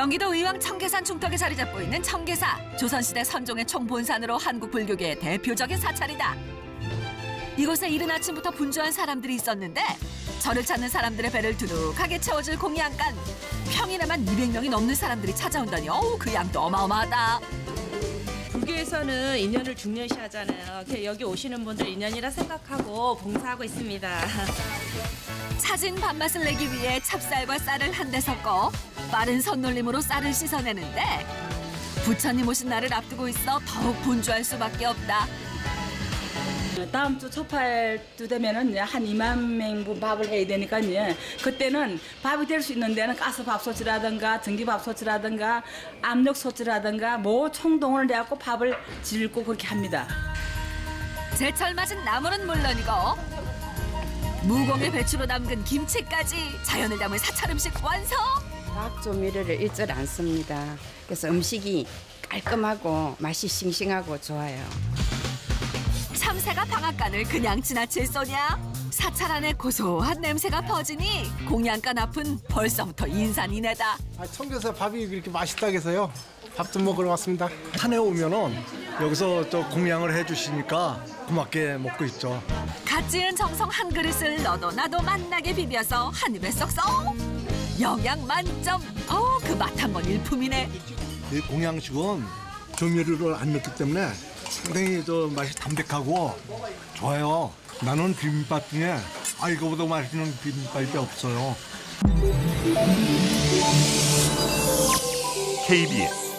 경기도 의왕 청계산 중턱에 자리 잡고 있는 청계사. 조선시대 선종의 총본산으로 한국 불교계의 대표적인 사찰이다. 이곳에 이른 아침부터 분주한 사람들이 있었는데 절을 찾는 사람들의 배를 두둑하게 채워줄 공양간. 평일에만 200명이 넘는 사람들이 찾아온다니 어우 그 양도 어마어마하다. 불교에서는 인연을 중요시 하잖아요. 그래서 여기 오시는 분들 인연이라 생각하고 봉사하고 있습니다. 사진 밥맛을 내기 위해 찹쌀과 쌀을 한데 섞어 빠른 손놀림으로 쌀을 씻어내는데 부처님 오신 날을 앞두고 있어 더욱 분주할 수밖에 없다. 다음 주 초팔도 되면은 이제 한 2만 명분 밥을 해야 되니까 이제 그때는 밥이 될 수 있는 데는 가스밥솥이라든가 전기밥솥이라든가 압력솥이라든가 뭐 총동원을 돼갖고 밥을 짓고 그렇게 합니다. 제철 맞은 나물은 물론이고 무공의 배추로 담근 김치까지 자연을 담은 사찰 음식 완성! 각 조미료를 일절 안 씁니다. 그래서 음식이 깔끔하고 맛이 싱싱하고 좋아요. 참새가 방앗간을 그냥 지나칠 소냐? 사찰 안에 고소한 냄새가 퍼지니 공양간 앞은 벌써부터 인산이네다. 아, 청계사 밥이 그렇게 맛있다고 해서요. 밥 좀 먹으러 왔습니다. 산에 오면은 여기서 저 공양을 해주시니까 고맙게 먹고 있죠. 갓 지은 정성 한 그릇을 너도 나도 맛나게 비벼서 한 입에 쏙쏙 영양 만점 어 그 맛 한 번 일품이네 이 공양식은 조미료를 안 넣기 때문에 상당히 저 맛이 담백하고 좋아요. 나는 비빔밥 중에 아 이거보다 맛있는 비빔밥이 없어요. KBS